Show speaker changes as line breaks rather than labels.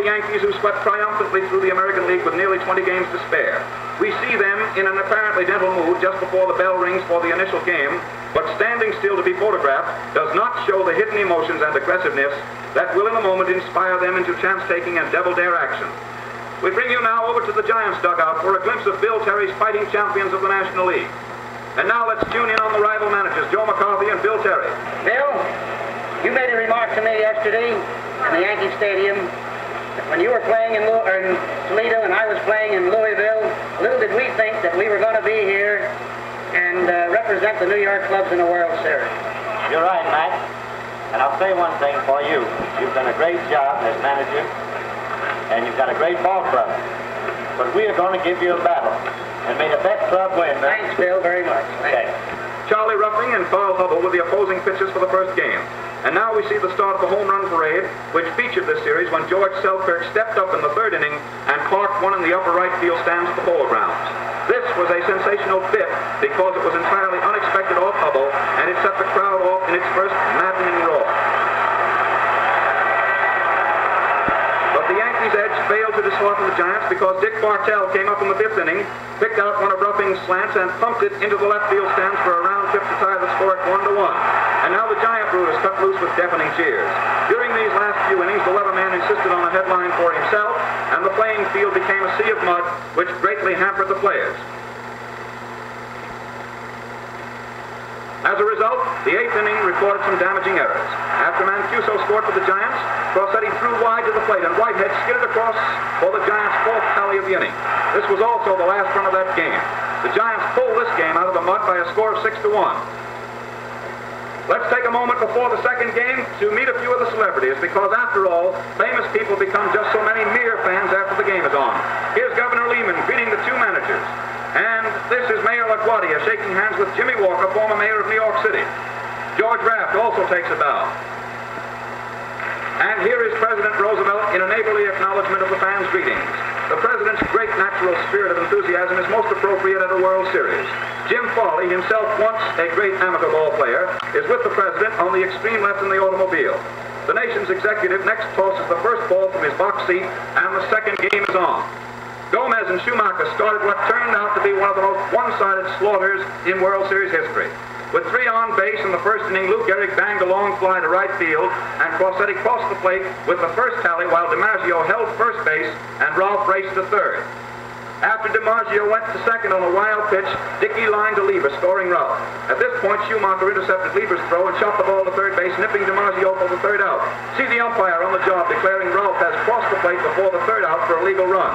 the Yankees who swept triumphantly through the American League with nearly 20 games to spare. We see them in an apparently gentle mood just before the bell rings for the initial game, but standing still to be photographed does not show the hidden emotions and aggressiveness that will in a moment inspire them into chance-taking and devil dare action. We bring you now over to the Giants dugout for a glimpse of Bill Terry's fighting champions of the National League. And now let's tune in on the rival managers, Joe McCarthy and Bill Terry.
Bill, you made a remark to me yesterday in the Yankee Stadium when you were playing in, Lew- or in Toledo and I was playing in Louisville, little did we think that we were going to be here and uh, represent the New York clubs in the World Series.
You're right, Mac. And I'll say one thing for you. You've done a great job as manager, and you've got a great ball club. But we are going to give you a battle. And may the best club win.
Thanks, Bill, very much.
Okay.
Charlie Ruffing and Carl Hubbell were the opposing pitchers for the first game. And now we see the start of the home run parade, which featured this series when George Selkirk stepped up in the third inning and Clark won in the upper right field stands the polo grounds. This was a sensational bit because it was entirely unexpected off Hubbell, and it set the crowd off in its first maddening roar. But the Yankees' edge failed to dishearten the Giants because Dick Bartell came up in the fifth inning, picked out one of Ruffing's slants, and pumped it into the left field stands for a round trip to tie the score at one to one. And now the Giant is cut loose with deafening cheers. During these last few innings, the Weatherman insisted on a headline for himself, and the playing field became a sea of mud, which greatly hampered the players. As a result, the eighth inning recorded some damaging errors. After Mancuso scored for the Giants, Crosetti threw wide to the plate, and Whitehead skidded across for the Giants' fourth tally of the inning. This was also the last run of that game. The Giants pulled this game out of the mud by a score of six to one. Let's take a moment before the second game to meet a few of the celebrities, because after all, famous people become just so many mere fans after the game is on. Here's Governor Lehman greeting the two managers. And this is Mayor LaGuardia shaking hands with Jimmy Walker, former mayor of New York City. George Raft also takes a bow. And here is President Roosevelt in a neighborly acknowledgement of the fans' greetings. The president's great natural spirit of enthusiasm is most appropriate at a World Series. Jim Farley, himself once a great amateur ball player, is with the president on the extreme left in the automobile. The nation's executive next tosses the first ball from his box seat, and the second game is on. Gomez and Schumacher started what turned out to be one of the most one-sided slaughters in World Series history. With three on base in the first inning, Lou Gehrig banged a long fly to right field, and Crosetti crossed the plate with the first tally while DiMaggio held first base and Rolfe raced to third. After DiMaggio went to second on a wild pitch, Dickey lined to Leiber, scoring Rolfe. At this point, Schumacher intercepted Leiber's throw and shot the ball to third base, nipping DiMaggio for the third out. See the umpire on the job declaring Rolfe has crossed the plate before the third out for a legal run.